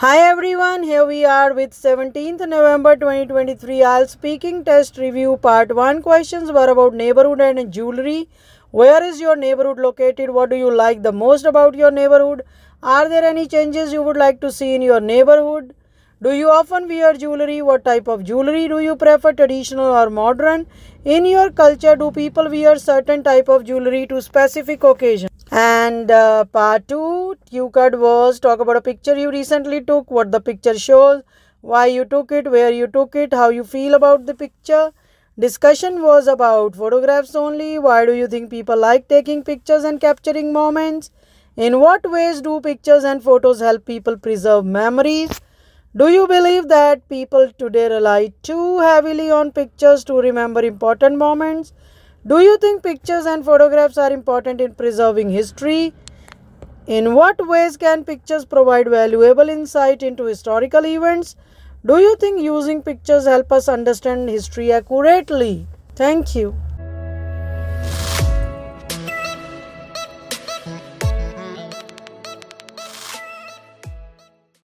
Hi everyone, here we are with 17th November 2023 IELTS speaking test review part 1 questions were about neighborhood and jewelry. Where is your neighborhood located? What do you like the most about your neighborhood? Are there any changes you would like to see in your neighborhood? Do you often wear jewelry? What type of jewelry do you prefer, traditional or modern? In your culture, do people wear certain type of jewelry to specific occasions? And uh, part 2, cue card was talk about a picture you recently took, what the picture shows, why you took it, where you took it, how you feel about the picture. Discussion was about photographs only. Why do you think people like taking pictures and capturing moments? In what ways do pictures and photos help people preserve memories? Do you believe that people today rely too heavily on pictures to remember important moments? Do you think pictures and photographs are important in preserving history? In what ways can pictures provide valuable insight into historical events? Do you think using pictures help us understand history accurately? Thank you.